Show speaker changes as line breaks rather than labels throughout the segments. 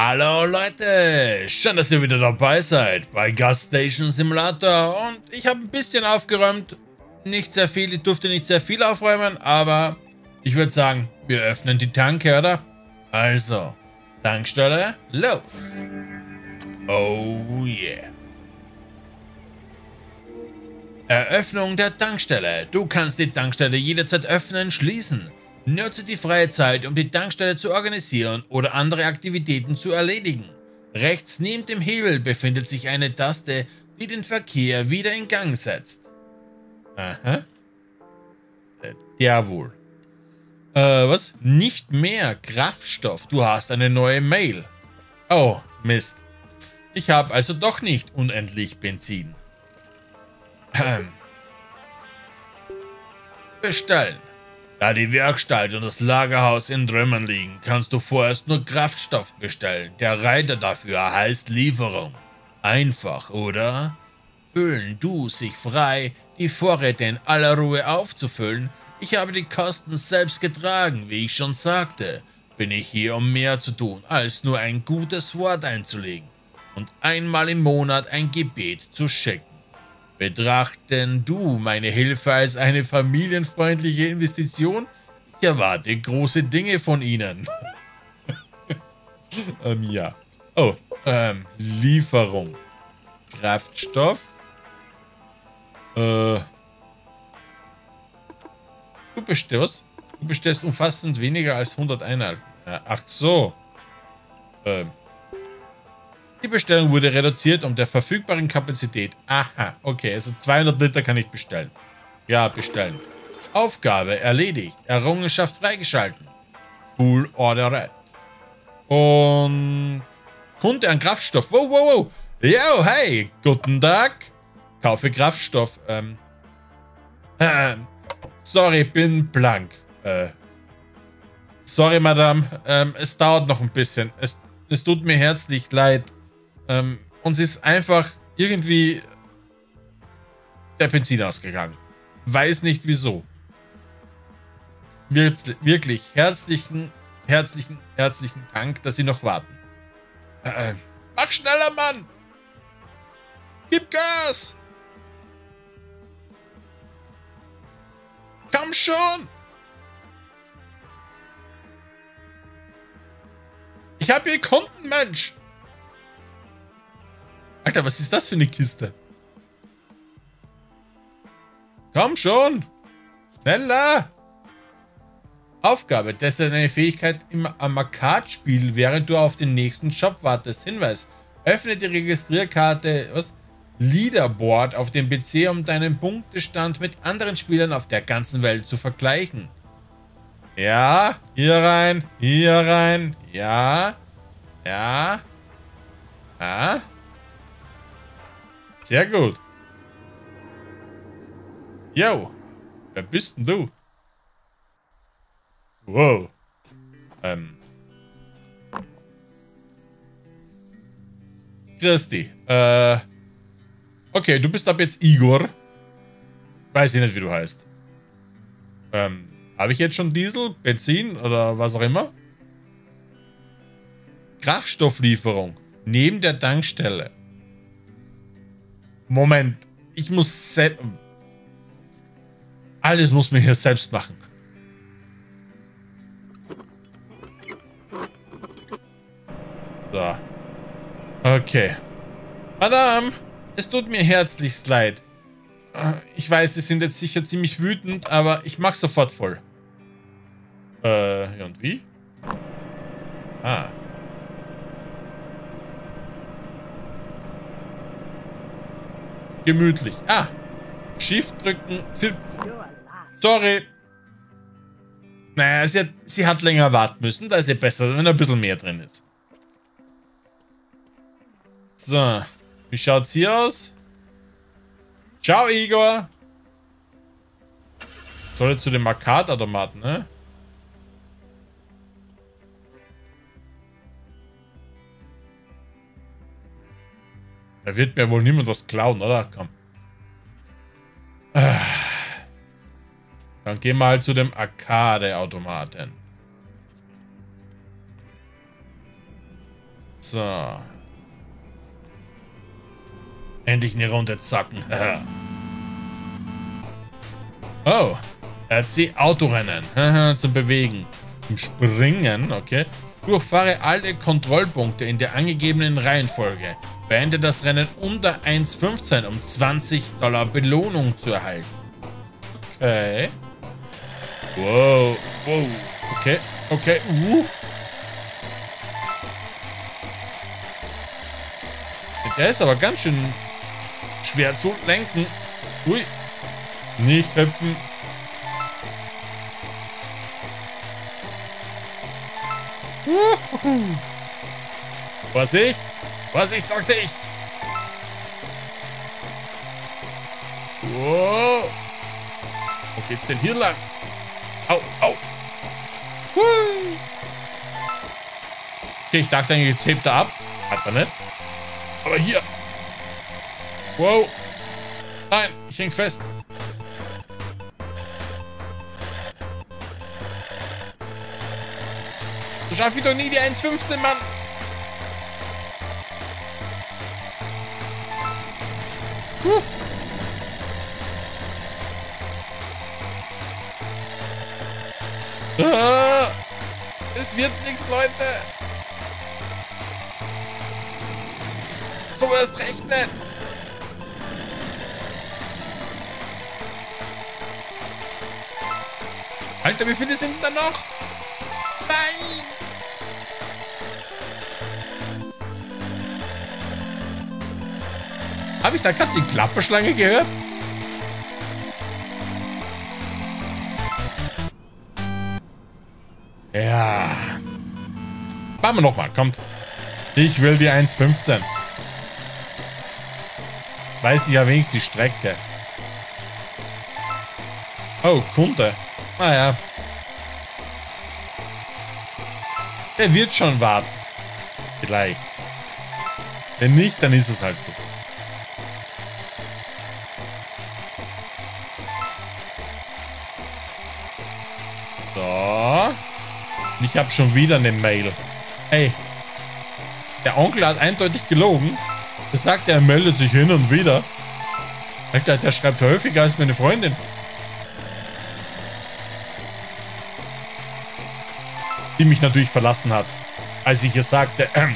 Hallo Leute, schön, dass ihr wieder dabei seid bei Gas Station Simulator und ich habe ein bisschen aufgeräumt. Nicht sehr viel, ich durfte nicht sehr viel aufräumen, aber ich würde sagen, wir öffnen die Tanke, oder? Also, Tankstelle, los! Oh yeah! Eröffnung der Tankstelle. Du kannst die Tankstelle jederzeit öffnen, schließen. Nutze die freie Zeit, um die Tankstelle zu organisieren oder andere Aktivitäten zu erledigen. Rechts neben dem Hebel befindet sich eine Taste, die den Verkehr wieder in Gang setzt. Aha. Äh, jawohl. Äh, was? Nicht mehr Kraftstoff. Du hast eine neue Mail. Oh, Mist. Ich habe also doch nicht unendlich Benzin. Ähm. Bestellen. Da die Werkstatt und das Lagerhaus in Trümmern liegen, kannst du vorerst nur Kraftstoff bestellen. Der Reiter dafür heißt Lieferung. Einfach, oder? Fühlen du sich frei, die Vorräte in aller Ruhe aufzufüllen. Ich habe die Kosten selbst getragen, wie ich schon sagte. Bin ich hier, um mehr zu tun, als nur ein gutes Wort einzulegen und einmal im Monat ein Gebet zu schicken. Betrachten du meine Hilfe als eine familienfreundliche Investition? Ich erwarte große Dinge von Ihnen. ähm, ja. Oh, ähm, Lieferung. Kraftstoff. Äh. Du bestellst, du bestellst umfassend weniger als 100 Einheiten. Ach so. Ähm, die Bestellung wurde reduziert um der verfügbaren Kapazität. Aha, okay, also 200 Liter kann ich bestellen. Ja, bestellen. Aufgabe erledigt. Errungenschaft freigeschalten. Full Order Red. Und Kunde an Kraftstoff. Wow, wow, wow. Yo, hey, guten Tag. Kaufe Kraftstoff. Ähm, äh, sorry, bin blank. Äh, sorry, Madame. Ähm, es dauert noch ein bisschen. Es, es tut mir herzlich leid. Ähm, uns ist einfach irgendwie der Benzin ausgegangen. Weiß nicht wieso. Wirklich herzlichen, herzlichen, herzlichen Dank, dass Sie noch warten. Äh, mach schneller, Mann! Gib Gas! Komm schon! Ich habe hier Kunden, Mensch! Alter, was ist das für eine Kiste? Komm schon! Schneller! Aufgabe. Teste deine Fähigkeit im Arcade-Spiel, während du auf den nächsten Job wartest. Hinweis. Öffne die Registrierkarte, was? Leaderboard auf dem PC, um deinen Punktestand mit anderen Spielern auf der ganzen Welt zu vergleichen. Ja, hier rein, hier rein, ja, ja, ja. Sehr gut. Yo, wer bist denn du? Wow. Ähm. Christi. Äh. Okay, du bist ab jetzt Igor. Weiß ich nicht, wie du heißt. Ähm. Habe ich jetzt schon Diesel, Benzin oder was auch immer? Kraftstofflieferung. Neben der Tankstelle. Moment. Ich muss selbst... Alles muss man hier selbst machen. So. Okay. Madame, es tut mir herzlichst leid. Ich weiß, Sie sind jetzt sicher ziemlich wütend, aber ich mach sofort voll. Äh, und wie? Ah. Gemütlich. Ah. Shift drücken. Sorry. Naja, sie hat, sie hat länger warten müssen. Da ist es besser, wenn ein bisschen mehr drin ist. So. Wie schaut's hier aus? Ciao, Igor. Soll jetzt zu dem Arcade-Automaten, ne? Da wird mir wohl niemand was klauen, oder? Komm. Dann gehen wir halt zu dem Arcade-Automaten. So. Endlich eine Runde zacken. oh. RC Autorennen. Zum Bewegen. Zum Springen, okay. Durchfahre alle Kontrollpunkte in der angegebenen Reihenfolge. Beende das Rennen unter 1,15, um 20 Dollar Belohnung zu erhalten. Okay. Wow. Wow. Okay. Okay. Uh. Der ist aber ganz schön schwer zu lenken. Ui. Nicht hüpfen. Vorsicht! Vorsicht, sagte ich! Wow. Wo geht's denn hier lang? Au, au! Okay, ich dachte jetzt hebt er ab. Hat er nicht. Aber hier. Wow. Nein, ich häng fest. Du schaffst doch nie die 1,15, Mann. Huh. Es wird nichts, Leute. So erst recht nicht. Alter, wie viele sind da noch? Habe ich da gerade die Klapperschlange gehört? Ja. Machen wir nochmal, kommt. Ich will die 1,15. Weiß ich ja wenigstens die Strecke. Oh, Kunde. Naja. Der wird schon warten. Vielleicht. Wenn nicht, dann ist es halt so. Ich habe schon wieder eine Mail. Ey. Der Onkel hat eindeutig gelogen. Er sagt, er meldet sich hin und wieder. Der schreibt häufiger als meine Freundin. Die mich natürlich verlassen hat. Als ich ihr sagte, ähm,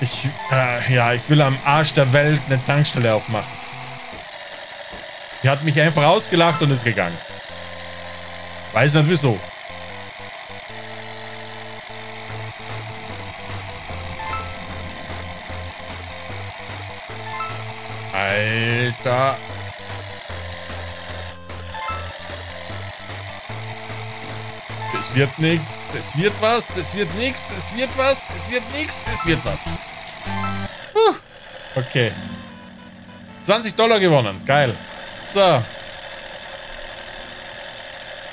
ich, äh, ja, ich will am Arsch der Welt eine Tankstelle aufmachen. Die hat mich einfach ausgelacht und ist gegangen. Weiß nicht wieso. Alter. Das wird nichts. Das wird was. Das wird nichts. Das wird was. Das wird nichts. Das wird was. Puh. Okay. 20 Dollar gewonnen. Geil. So.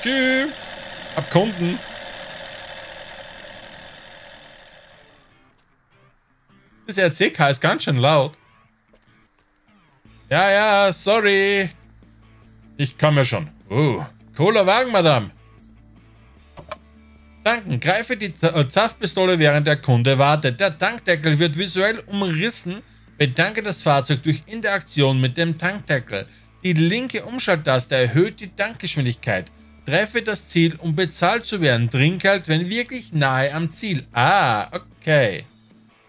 Tschüss. Ab Kunden. Das RCK ist ganz schön laut. Ja, ja, sorry. Ich komme schon. Uh, cooler Wagen, Madame. Danken. Greife die äh, Zapfpistole, während der Kunde wartet. Der Tankdeckel wird visuell umrissen. Bedanke das Fahrzeug durch Interaktion mit dem Tankdeckel. Die linke Umschalttaste erhöht die Tankgeschwindigkeit. Treffe das Ziel, um bezahlt zu werden. Trinkgeld, wenn wirklich nahe am Ziel. Ah, okay.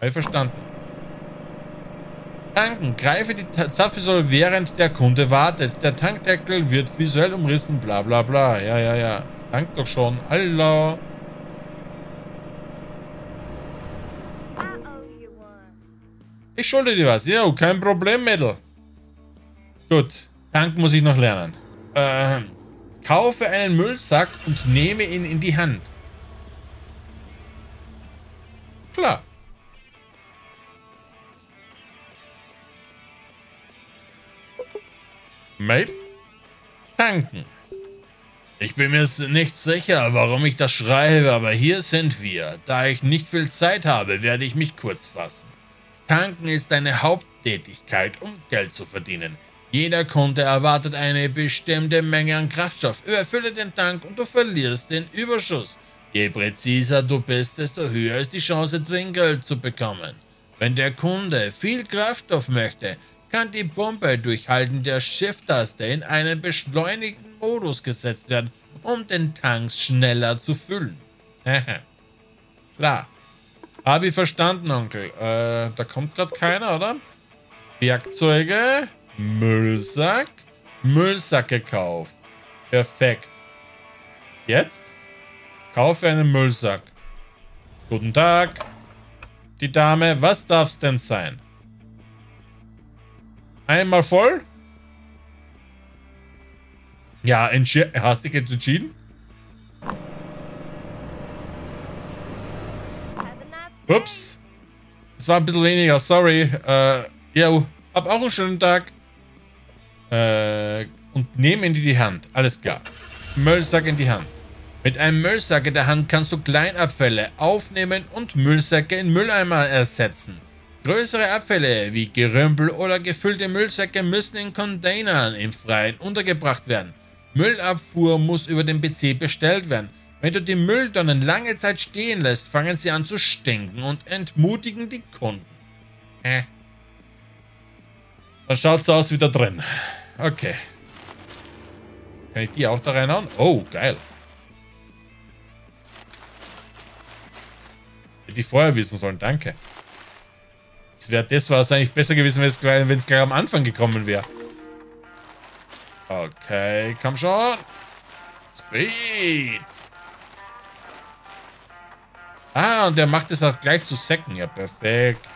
Habe verstanden. Tanken. Greife die Zapfpistole, während der Kunde wartet. Der Tankdeckel wird visuell umrissen. Bla bla bla. Ja, ja, ja. Tank doch schon. Hallo. Ich schulde dir was. Ja, kein Problem, Mädel. Gut. Tank muss ich noch lernen. Ähm. Kaufe einen Müllsack und nehme ihn in die Hand. Klar. Mail? Tanken. Ich bin mir nicht sicher, warum ich das schreibe, aber hier sind wir. Da ich nicht viel Zeit habe, werde ich mich kurz fassen. Tanken ist eine Haupttätigkeit, um Geld zu verdienen. Jeder Kunde erwartet eine bestimmte Menge an Kraftstoff. Überfülle den Tank und du verlierst den Überschuss. Je präziser du bist, desto höher ist die Chance, Trinkgeld zu bekommen. Wenn der Kunde viel Kraftstoff möchte, kann die Pumpe durch Halten der Shift-Taste in einen beschleunigten Modus gesetzt werden, um den Tanks schneller zu füllen. Klar. Habe ich verstanden, Onkel. Äh, da kommt gerade keiner, oder? Werkzeuge, Müllsack, Müllsack gekauft. Perfekt. Jetzt? Kaufe einen Müllsack. Guten Tag. Die Dame, was darf's denn sein? Einmal voll? Ja, hast du dich jetzt entschieden? Ups. Es war ein bisschen weniger, sorry. Äh, ja, hab auch einen schönen Tag. Äh, und nehmen in die Hand. Alles klar. Müllsack in die Hand. Mit einem Müllsack in der Hand kannst du Kleinabfälle aufnehmen und Müllsäcke in Mülleimer ersetzen. Größere Abfälle wie Gerümpel oder gefüllte Müllsäcke müssen in Containern im Freien untergebracht werden. Müllabfuhr muss über den PC bestellt werden. Wenn du die Mülltonnen lange Zeit stehen lässt, fangen sie an zu stinken und entmutigen die Kunden. Hä? Dann schaut es aus wie da drin. Okay. Kann ich die auch da reinhauen? Oh, geil. Hätte ich vorher wissen sollen, danke. Wäre das, was eigentlich besser gewesen wenn es gleich am Anfang gekommen wäre. Okay, komm schon. Speed. Ah, und der macht es auch gleich zu Säcken. Ja, perfekt.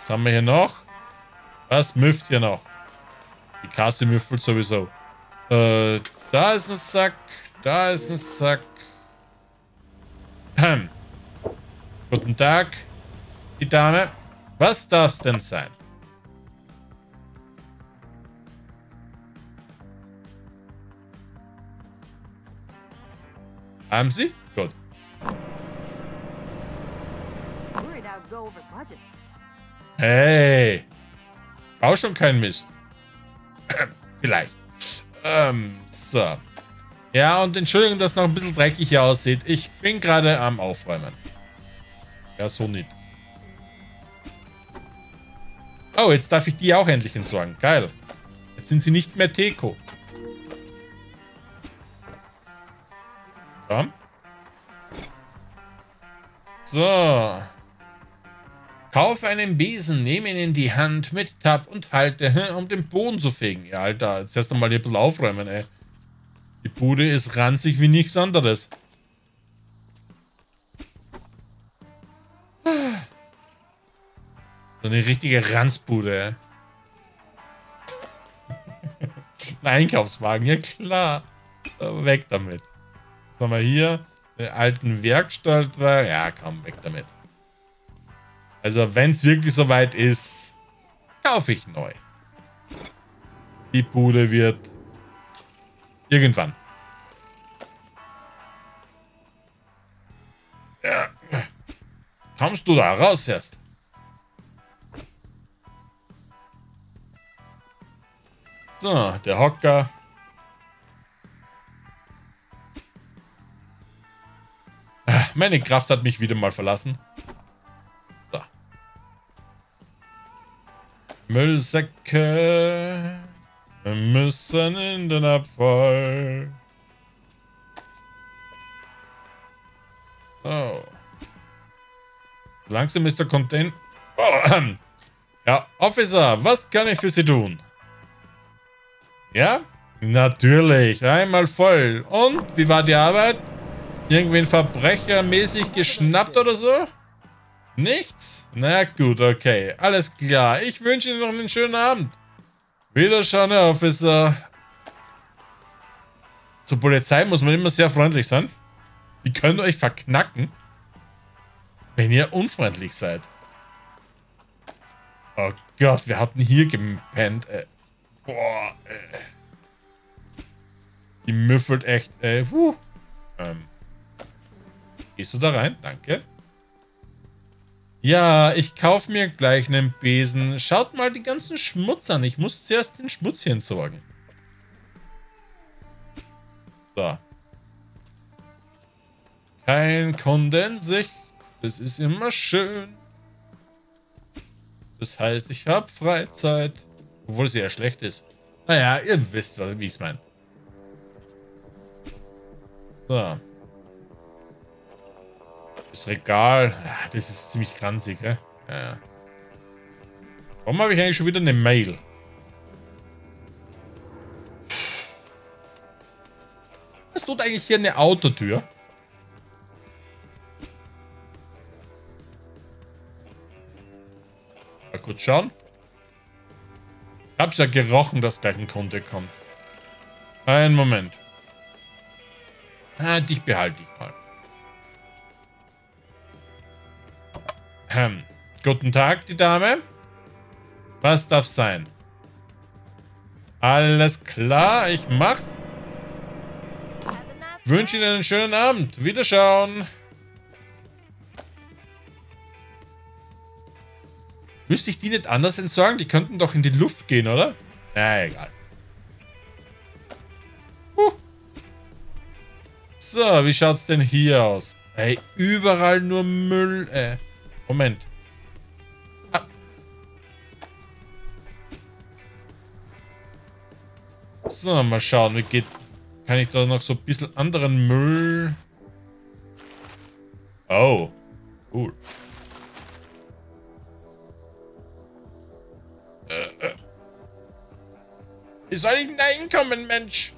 Was haben wir hier noch? Was müfft hier noch? Die Kasse müffelt sowieso. Äh, da ist ein Sack. Da ist ein Sack. Hm. Guten Tag, die Dame. Was darf es denn sein? Haben Sie? Gut. Hey. Auch schon kein Mist. Vielleicht. Ähm, so. Ja, und Entschuldigung, dass noch ein bisschen dreckig hier aussieht. Ich bin gerade am Aufräumen. Ja, so nicht. Oh, jetzt darf ich die auch endlich entsorgen. Geil. Jetzt sind sie nicht mehr Teko. Komm. So. Kauf einen Besen, nehme ihn in die Hand mit Tab und halte, um den Boden zu fegen. Ja, Alter, jetzt erst einmal ein bisschen aufräumen, ey. Die Bude ist ranzig wie nichts anderes. So eine richtige Ranzbude. Ein Einkaufswagen, ja klar. Weg damit. Was haben wir hier? Den alten Werkstattwagen. Ja, komm, weg damit. Also, wenn es wirklich soweit ist, kaufe ich neu. Die Bude wird irgendwann. Ja. Kommst du da raus erst? So, der Hocker. Meine Kraft hat mich wieder mal verlassen. So. Müllsäcke. Müssen in den Abfall. So. Langsam ist der Content. Oh, ja, Officer, was kann ich für Sie tun? Ja? Natürlich, einmal voll. Und, wie war die Arbeit? Irgendwen verbrechermäßig geschnappt oder so? Nichts? Na gut, okay. Alles klar. Ich wünsche Ihnen noch einen schönen Abend. Wiederschauen, Herr Officer. Zur Polizei muss man immer sehr freundlich sein. Die können euch verknacken, wenn ihr unfreundlich seid. Oh Gott, wir hatten hier gepennt. Äh, boah, äh. Die müffelt echt, ey. Puh. Ähm. Gehst du da rein? Danke. Ja, ich kaufe mir gleich einen Besen. Schaut mal die ganzen Schmutz an. Ich muss zuerst den Schmutz hier entsorgen. So. Kein Kundensicht. Das ist immer schön. Das heißt, ich habe Freizeit. Obwohl es ja schlecht ist. Naja, ihr wisst, wie ich es meine. So. Das Regal. Das ist ziemlich kranzig? Ja, ja. Warum habe ich eigentlich schon wieder eine Mail? Was tut eigentlich hier eine Autotür? Mal kurz schauen. Hab's ja gerochen, dass gleich ein Kunde kommt. Einen Moment. Ah, dich behalte ich mal. Ähm, guten Tag, die Dame. Was darf sein? Alles klar, ich mach. Wünsche Ihnen einen schönen Abend. Wiederschauen. Müsste ich die nicht anders entsorgen? Die könnten doch in die Luft gehen, oder? Na, egal. Huh. So, wie schaut's denn hier aus? Ey, überall nur Müll. Äh, Moment. Ah. So, mal schauen, wie geht... Kann ich da noch so ein bisschen anderen Müll... Oh, cool. Wie soll ich denn da hinkommen, Mensch?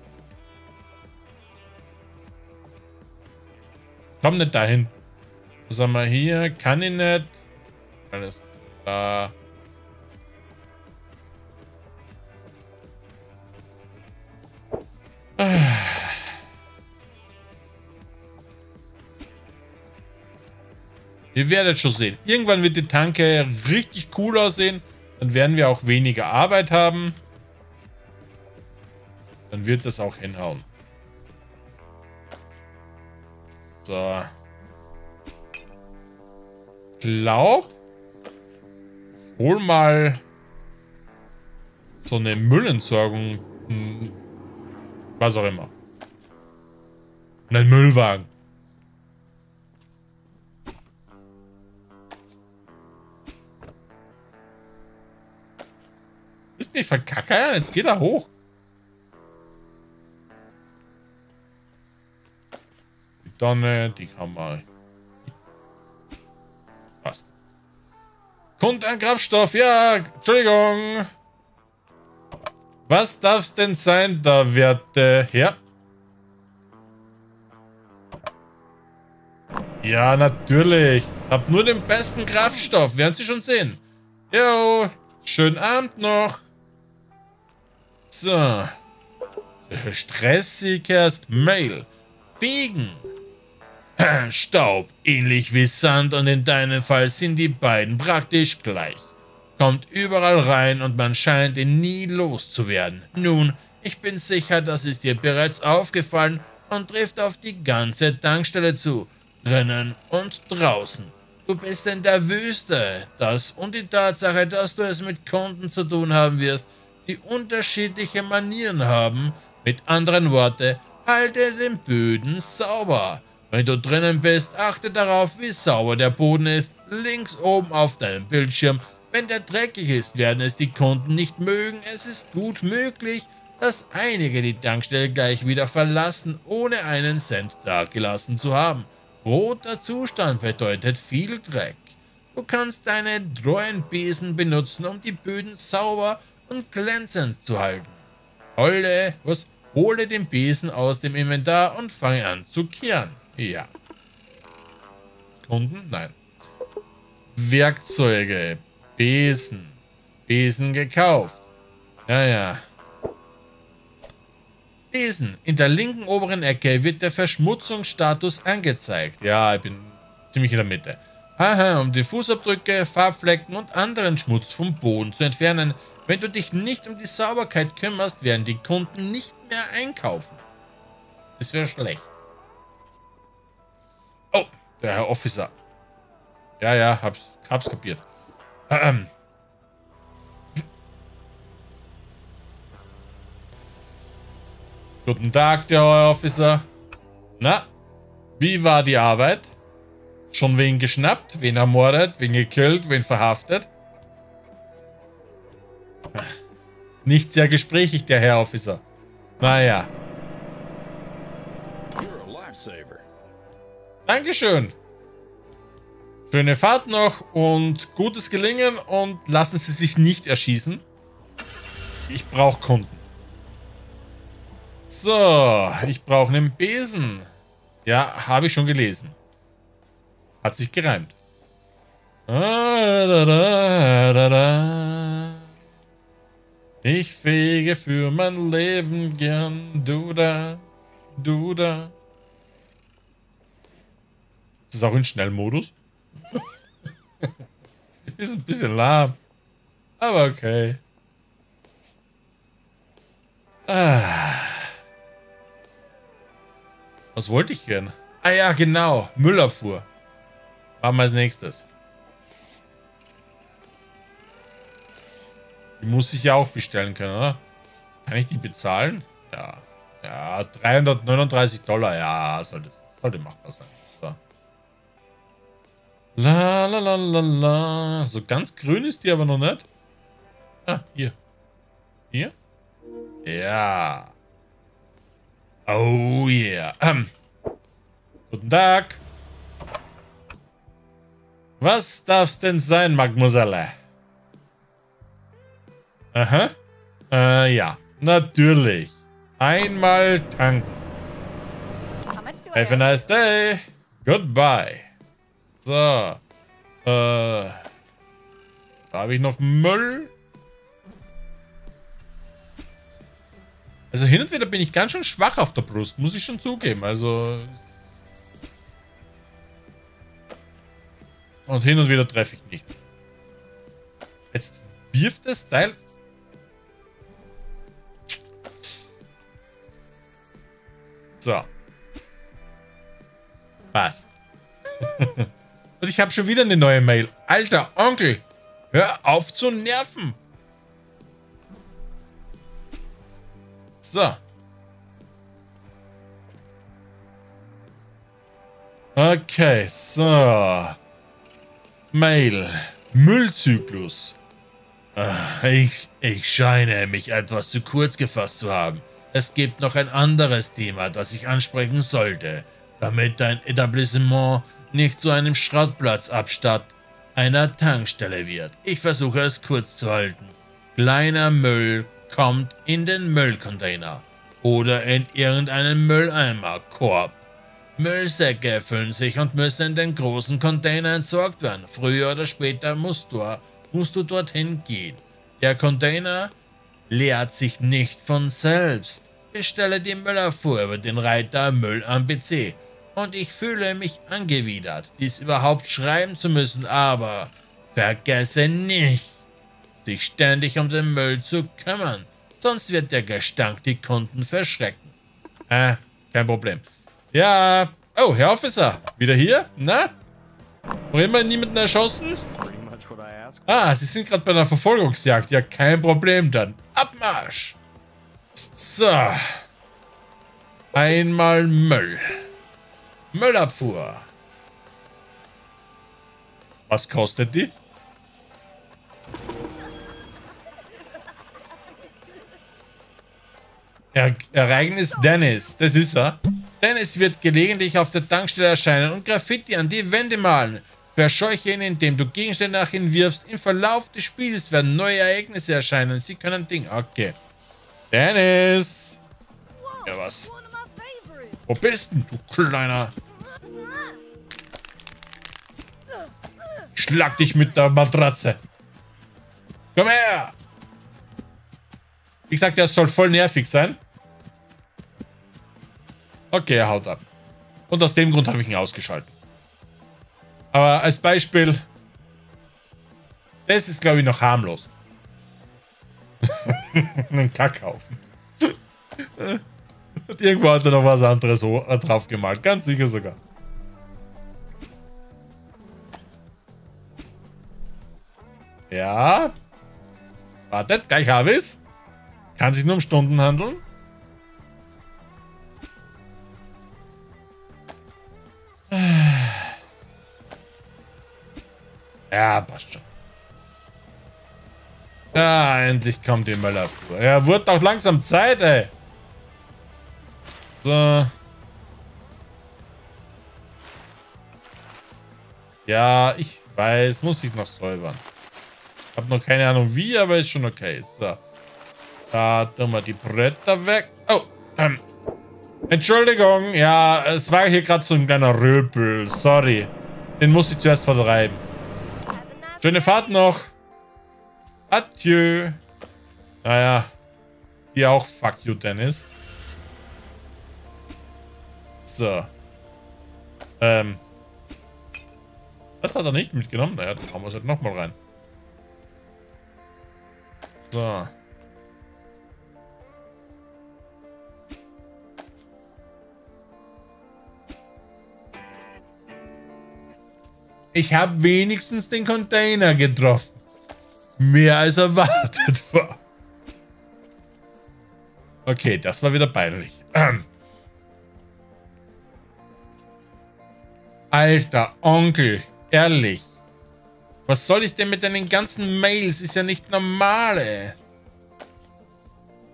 Komm nicht dahin. Was haben wir hier? Kann ich nicht. Alles klar. Ihr werdet schon sehen. Irgendwann wird die Tanke richtig cool aussehen. Dann werden wir auch weniger Arbeit haben. Dann wird das auch hinhauen. So. Glaub. Hol mal so eine Müllentsorgung. Hm, was auch immer. Einen Müllwagen. Ist nicht verkackern? Jetzt geht er hoch. Donne, die kann man... Passt. Kund an Kraftstoff, ja, Entschuldigung. Was darf's denn sein, da werte Herr? Ja, natürlich. Hab nur den besten Kraftstoff, werden Sie schon sehen. Jo, schönen Abend noch. So. Stressig erst Mail. Fegen. Staub, ähnlich wie Sand und in deinem Fall sind die beiden praktisch gleich. Kommt überall rein und man scheint ihn nie loszuwerden. Nun, ich bin sicher, das ist dir bereits aufgefallen und trifft auf die ganze Tankstelle zu, drinnen und draußen. Du bist in der Wüste. Das und die Tatsache, dass du es mit Kunden zu tun haben wirst, die unterschiedliche Manieren haben. Mit anderen Worten, halte den Böden sauber. Wenn du drinnen bist, achte darauf, wie sauber der Boden ist, links oben auf deinem Bildschirm. Wenn der dreckig ist, werden es die Kunden nicht mögen. Es ist gut möglich, dass einige die Tankstelle gleich wieder verlassen, ohne einen Cent dagelassen zu haben. Roter Zustand bedeutet viel Dreck. Du kannst deine treuen Besen benutzen, um die Böden sauber und glänzend zu halten. Hole, was? Hole den Besen aus dem Inventar und fange an zu kehren. Ja. Kunden? Nein. Werkzeuge. Besen. Besen gekauft. Ja, ja. Besen. In der linken oberen Ecke wird der Verschmutzungsstatus angezeigt. Ja, ich bin ziemlich in der Mitte. Haha, um die Fußabdrücke, Farbflecken und anderen Schmutz vom Boden zu entfernen. Wenn du dich nicht um die Sauberkeit kümmerst, werden die Kunden nicht mehr einkaufen. Das wäre schlecht. Oh, der Herr Officer. Ja, ja, hab's, hab's kapiert. Ähm. Guten Tag, der Herr Officer. Na, Wie war die Arbeit? Schon wen geschnappt, wen ermordet, wen gekillt, wen verhaftet? Nicht sehr gesprächig, der Herr Officer. Naja. Dankeschön. Schöne Fahrt noch und gutes Gelingen und lassen Sie sich nicht erschießen. Ich brauche Kunden. So, ich brauche einen Besen. Ja, habe ich schon gelesen. Hat sich gereimt. Ich fege für mein Leben gern. Du da, du da. Das auch in Schnellmodus? Ist ein bisschen lahm. Aber okay. Ah. Was wollte ich denn? Ah ja, genau. Müllabfuhr. Machen wir als nächstes. Die muss ich ja auch bestellen können, oder? Kann ich die bezahlen? Ja. Ja, 339 Dollar. Ja, sollte, sollte machbar sein. So. La la la la la. So ganz grün ist die aber noch nicht. Ah, hier. Hier? Ja. Oh yeah. Ähm. Guten Tag. Was darf's denn sein, Mademoiselle? Aha. Äh, ja. Natürlich. Einmal tanken. Have a nice day. Goodbye. So. Äh. Da habe ich noch Müll. Also hin und wieder bin ich ganz schön schwach auf der Brust, muss ich schon zugeben. Also... Und hin und wieder treffe ich nichts. Jetzt wirft das Teil... So. Passt. Und ich habe schon wieder eine neue Mail. Alter Onkel, hör auf zu nerven. So. Okay, so. Mail. Müllzyklus. Ah, ich, ich scheine mich etwas zu kurz gefasst zu haben. Es gibt noch ein anderes Thema, das ich ansprechen sollte, damit dein Etablissement nicht zu einem Schrottplatz abstatt einer Tankstelle wird. Ich versuche es kurz zu halten. Kleiner Müll kommt in den Müllcontainer oder in irgendeinen Mülleimer, Korb. Müllsäcke füllen sich und müssen in den großen Container entsorgt werden. Früher oder später musst du, musst du dorthin gehen. Der Container leert sich nicht von selbst. Bestelle die Müllabfuhr über den Reiter Müll am PC und ich fühle mich angewidert, dies überhaupt schreiben zu müssen, aber vergesse nicht, sich ständig um den Müll zu kümmern, sonst wird der Gestank die Kunden verschrecken. Äh, kein Problem. Ja, oh, Herr Officer, wieder hier? Na? Noch immer niemanden erschossen? Ah, Sie sind gerade bei einer Verfolgungsjagd. Ja, kein Problem dann. Abmarsch! So. Einmal Müll. Müllabfuhr. Was kostet die? Er Ereignis Dennis, das ist er. Dennis wird gelegentlich auf der Tankstelle erscheinen und Graffiti an die Wände malen. Verscheuche ihn, indem du Gegenstände nach ihm wirfst. Im Verlauf des Spiels werden neue Ereignisse erscheinen. Sie können Ding. Okay. Dennis! Ja, was? Wo bist denn du, kleiner? Schlag dich mit der Matratze. Komm her! Ich sagte, er soll voll nervig sein. Okay, er haut ab. Und aus dem Grund habe ich ihn ausgeschaltet. Aber als Beispiel, das ist, glaube ich, noch harmlos. Einen Kackhaufen. Und irgendwo hat er noch was anderes drauf gemalt. Ganz sicher sogar. Ja. Wartet, gleich habe ich es. Kann sich nur um Stunden handeln. Äh. Ja, passt schon. Ja, endlich kommt ihr die Müllabfuhr. Ja, wurde auch langsam Zeit, ey. So. Ja, ich weiß, muss ich noch säubern. Hab noch keine Ahnung wie, aber ist schon okay. So. Da tun wir die Bretter weg. Oh, ähm. Entschuldigung, ja, es war hier gerade so ein kleiner Röpel. Sorry. Den muss ich zuerst vertreiben. Schöne Fahrt noch. Adieu. Naja. Hier auch fuck you, Dennis. So. Ähm. Das hat er nicht mitgenommen. Naja, dann machen wir es halt nochmal rein. So. Ich habe wenigstens den Container getroffen. Mehr als erwartet war. Okay, das war wieder peinlich. Alter Onkel, ehrlich. Was soll ich denn mit deinen ganzen Mails? Ist ja nicht normal, ey.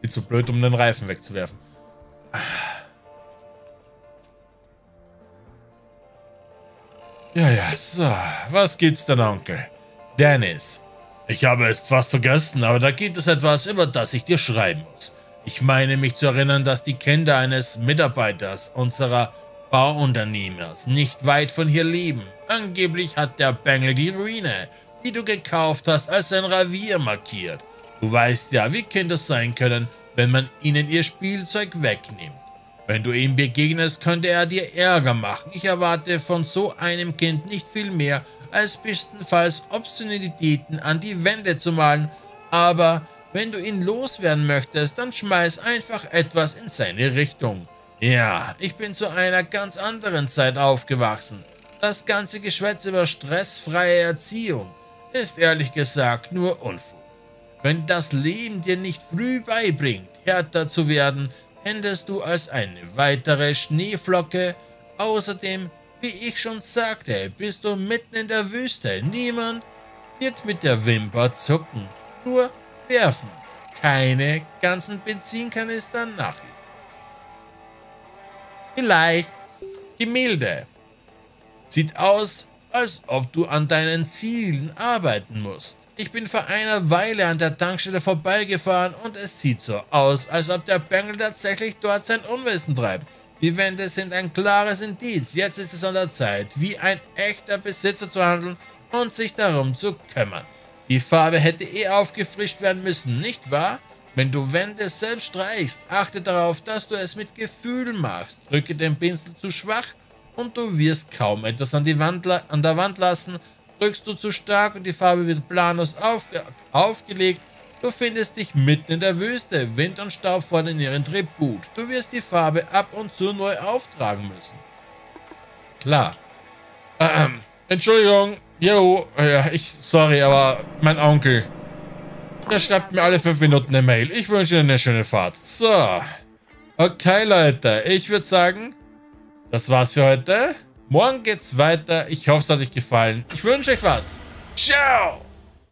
Bin zu blöd, um den Reifen wegzuwerfen. Ja, ja, so. Was gibt's denn, Onkel? Dennis. Ich habe es fast vergessen, aber da gibt es etwas, über das ich dir schreiben muss. Ich meine mich zu erinnern, dass die Kinder eines Mitarbeiters unserer Bauunternehmers nicht weit von hier leben. Angeblich hat der Bengel die Ruine, die du gekauft hast, als sein Ravier markiert. Du weißt ja, wie Kinder sein können, wenn man ihnen ihr Spielzeug wegnimmt. Wenn du ihm begegnest, könnte er dir Ärger machen. Ich erwarte von so einem Kind nicht viel mehr, als bestenfalls Obszönitäten an die Wände zu malen. Aber wenn du ihn loswerden möchtest, dann schmeiß einfach etwas in seine Richtung. Ja, ich bin zu einer ganz anderen Zeit aufgewachsen. Das ganze Geschwätz über stressfreie Erziehung ist ehrlich gesagt nur Unfug. Wenn das Leben dir nicht früh beibringt, härter zu werden, endest du als eine weitere Schneeflocke. Außerdem, wie ich schon sagte, bist du mitten in der Wüste. Niemand wird mit der Wimper zucken, nur werfen. Keine ganzen Benzinkanister nachher. Vielleicht Gemälde. Sieht aus, als ob du an deinen Zielen arbeiten musst. Ich bin vor einer Weile an der Tankstelle vorbeigefahren und es sieht so aus, als ob der Bengel tatsächlich dort sein Unwissen treibt. Die Wände sind ein klares Indiz. Jetzt ist es an der Zeit, wie ein echter Besitzer zu handeln und sich darum zu kümmern. Die Farbe hätte eh aufgefrischt werden müssen, nicht wahr? Wenn du Wände selbst streichst, achte darauf, dass du es mit Gefühl machst. Drücke den Pinsel zu schwach und du wirst kaum etwas an, Wand, an der Wand lassen. Drückst du zu stark und die Farbe wird planlos aufge aufgelegt. Du findest dich mitten in der Wüste. Wind und Staub fordern ihren Tribut. Du wirst die Farbe ab und zu neu auftragen müssen. Klar. Ähm, Entschuldigung. Jo, ja, ich, sorry, aber mein Onkel, der schreibt mir alle fünf Minuten eine Mail. Ich wünsche Ihnen eine schöne Fahrt. So. Okay, Leute. Ich würde sagen, das war's für heute. Morgen geht's weiter. Ich hoffe, es hat euch gefallen. Ich wünsche euch was. Ciao.